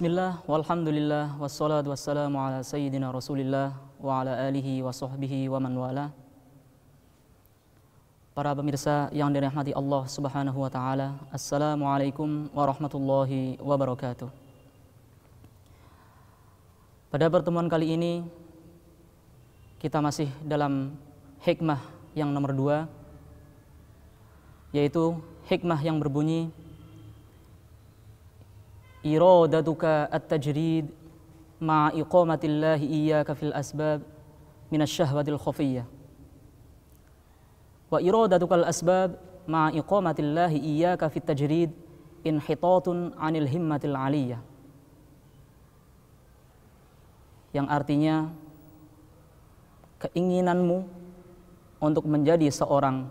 Bismillah, walhamdulillah, wassalatu wassalamu ala sayyidina rasulillah wa ala alihi wa sahbihi wa man wala. Para pemirsa yang dirahmati Allah subhanahu wa ta'ala Assalamualaikum warahmatullahi wabarakatuh. Pada pertemuan kali ini Kita masih dalam hikmah yang nomor dua Yaitu hikmah yang berbunyi iradatuka at-tajrid ma iqamatillahi iyyaka fil asbab min asy-syahwatil khafiyyah wa iradatuka al-asbab ma iqamatillahi iyyaka fit tajrid inhitatun 'anil himmatil 'aliyah yang artinya keinginanmu untuk menjadi seorang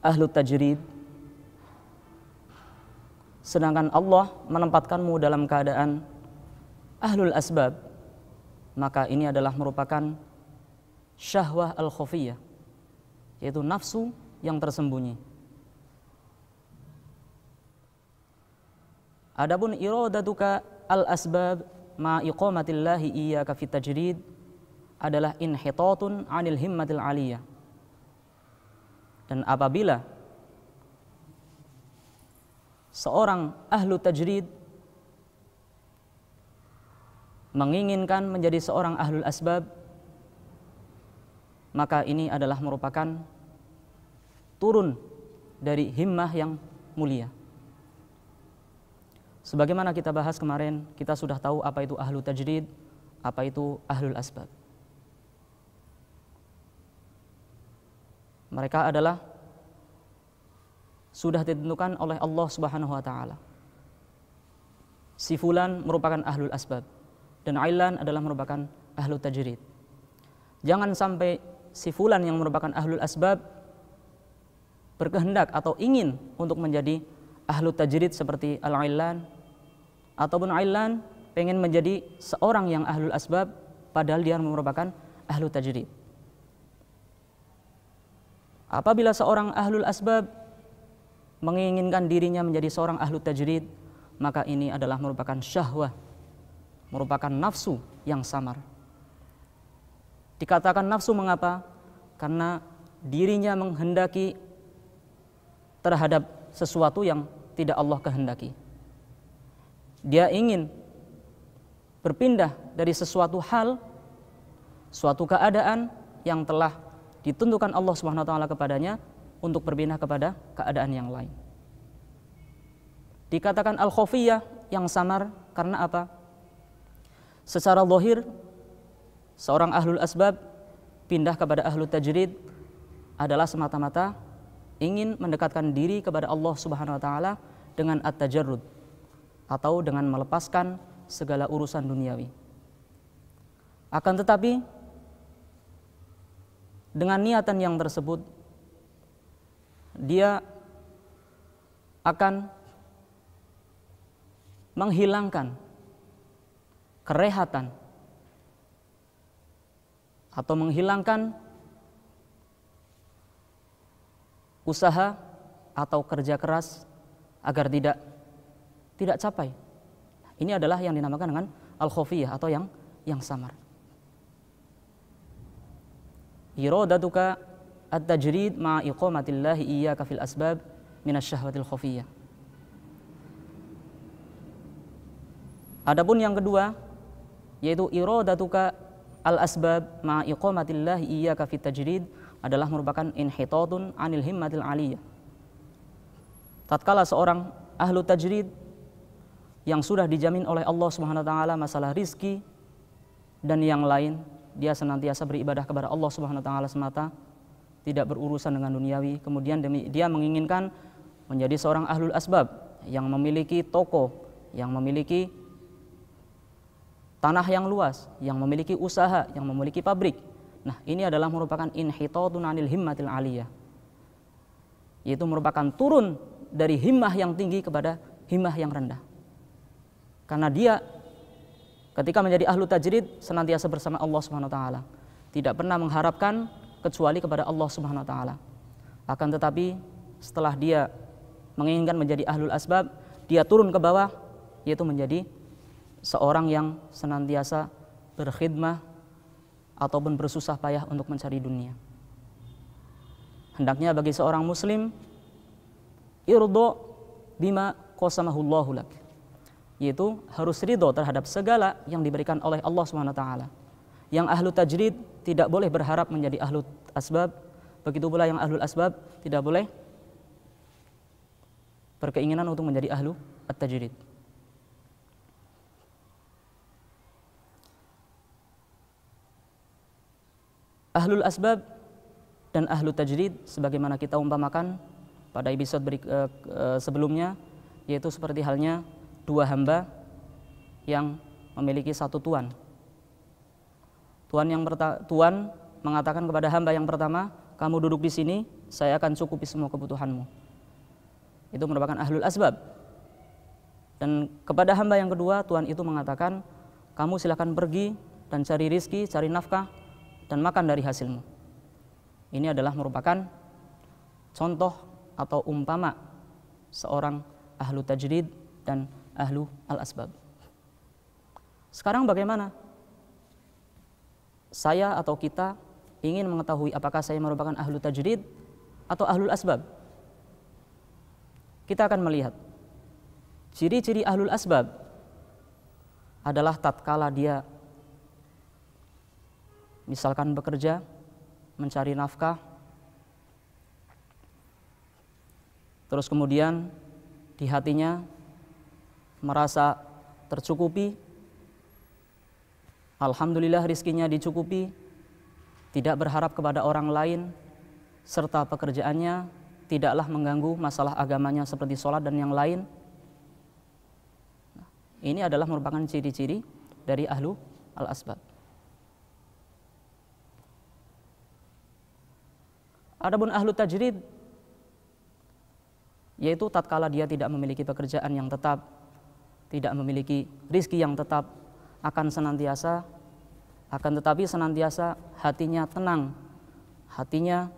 ahlu tajrid sedangkan Allah menempatkanmu dalam keadaan ahlul asbab. Maka ini adalah merupakan syahwah al khafiyah yaitu nafsu yang tersembunyi. Adapun iradatuka al asbab ma iqamatillahi iyyaka fit tajrid adalah inhitatun anil himmatil aliyah. Dan apabila seorang ahlu tajrid menginginkan menjadi seorang ahlul asbab maka ini adalah merupakan turun dari himmah yang mulia. Sebagaimana kita bahas kemarin kita sudah tahu apa itu ahlu tajrid apa itu ahlul asbab. Mereka adalah sudah ditentukan oleh Allah Subhanahu wa taala. Si fulan merupakan ahlul asbab dan ailan adalah merupakan ahlul tajrid. Jangan sampai si fulan yang merupakan ahlul asbab berkehendak atau ingin untuk menjadi ahlul tajrid seperti al-ailan ataupun ailan pengen menjadi seorang yang ahlul asbab padahal dia merupakan ahlul tajrid. Apabila seorang ahlul asbab menginginkan dirinya menjadi seorang ahlu tajrid, maka ini adalah merupakan syahwah, merupakan nafsu yang samar. Dikatakan nafsu mengapa? Karena dirinya menghendaki terhadap sesuatu yang tidak Allah kehendaki. Dia ingin berpindah dari sesuatu hal, suatu keadaan yang telah ditentukan Allah Subhanahu wa taala kepadanya untuk berpindah kepada keadaan yang lain. Dikatakan al-khafiyah yang samar karena apa? Secara zahir seorang ahlul asbab pindah kepada ahlul tajrid adalah semata-mata ingin mendekatkan diri kepada Allah Subhanahu wa taala dengan at-tajarrud atau dengan melepaskan segala urusan duniawi. Akan tetapi dengan niatan yang tersebut dia akan menghilangkan kerehatan atau menghilangkan usaha atau kerja keras agar tidak tidak capai. Ini adalah yang dinamakan dengan al-khafiyah atau yang yang samar. Iradatuka at-tajrid ma iqamatillahi iyyaka fil asbab minasyahwatil khafiyah. Adapun yang kedua yaitu iradatuka al asbab ma iqamatillahi iyyaka fit tajrid adalah merupakan inhitatun anil himmatil aliyah. Tatkala seorang ahlu tajrid yang sudah dijamin oleh Allah Subhanahu wa taala masalah rizki dan yang lain, dia senantiasa beribadah kepada Allah Subhanahu wa taala semata tidak berurusan dengan duniawi, kemudian demi, dia menginginkan menjadi seorang ahlul asbab yang memiliki toko, yang memiliki tanah yang luas, yang memiliki usaha, yang memiliki pabrik. Nah, ini adalah merupakan inhitatun anil himmatil aliyah. Yaitu merupakan turun dari himmah yang tinggi kepada himmah yang rendah. Karena dia ketika menjadi ahlu tajrid senantiasa bersama Allah Subhanahu wa taala. Tidak pernah mengharapkan kecuali kepada Allah Subhanahu wa taala. Akan tetapi setelah dia menginginkan menjadi ahlul asbab, dia turun ke bawah yaitu menjadi seorang yang senantiasa berkhidmah ataupun bersusah payah untuk mencari dunia. Hendaknya bagi seorang muslim irdo bima qasamahullahu lak. Yaitu harus ridho terhadap segala yang diberikan oleh Allah Subhanahu wa taala. Yang ahlu tajrid tidak boleh berharap menjadi ahlu asbab, begitu pula yang ahlul asbab tidak boleh berkeinginan untuk menjadi ahlu at-tajrid. Ahlul asbab dan ahlu tajrid sebagaimana kita umpamakan pada episode beri, uh, uh, sebelumnya yaitu seperti halnya dua hamba yang memiliki satu tuan. Tuan yang tuan mengatakan kepada hamba yang pertama, kamu duduk di sini, saya akan cukupi semua kebutuhanmu. Itu merupakan ahlul asbab. Dan kepada hamba yang kedua, Tuhan itu mengatakan, kamu silakan pergi dan cari rizki, cari nafkah, dan makan dari hasilmu. Ini adalah merupakan contoh atau umpama seorang ahlu tajrid dan ahlu al-asbab. Sekarang bagaimana? Saya atau kita ingin mengetahui apakah saya merupakan ahlu tajrid atau ahlul asbab. Kita akan melihat ciri-ciri ahlul asbab adalah tatkala dia misalkan bekerja, mencari nafkah, terus kemudian di hatinya merasa tercukupi, alhamdulillah rizkinya dicukupi, tidak berharap kepada orang lain, serta pekerjaannya tidaklah mengganggu masalah agamanya seperti sholat dan yang lain. Nah, ini adalah merupakan ciri-ciri dari ahlu al-asbab. Adapun ahlu tajrid yaitu tatkala dia tidak memiliki pekerjaan yang tetap, tidak memiliki rizki yang tetap, akan senantiasa akan tetapi senantiasa hatinya tenang, hatinya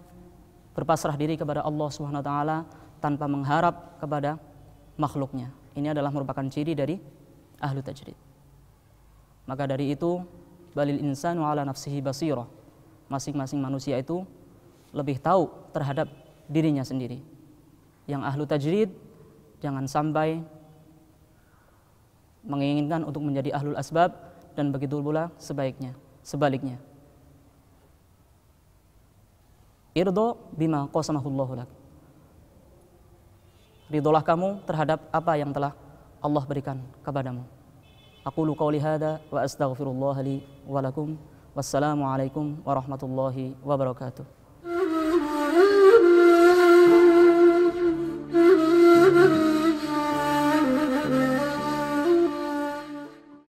berpasrah diri kepada Allah Subhanahu wa taala tanpa mengharap kepada makhluknya. Ini adalah merupakan ciri dari ahlu tajrid. Maka dari itu balil insanu ala nafsihi basirah. Masing-masing manusia itu lebih tahu terhadap dirinya sendiri. Yang ahlu tajrid jangan sampai menginginkan untuk menjadi ahlul asbab dan begitu pula sebaiknya, sebaliknya. Irdo bima qasamahullahu lak. Ridolah kamu terhadap apa yang telah Allah berikan kepadamu. Aku qauli hada wa astaghfirullah li wa lakum. Wassalamualaikum warahmatullahi wabarakatuh.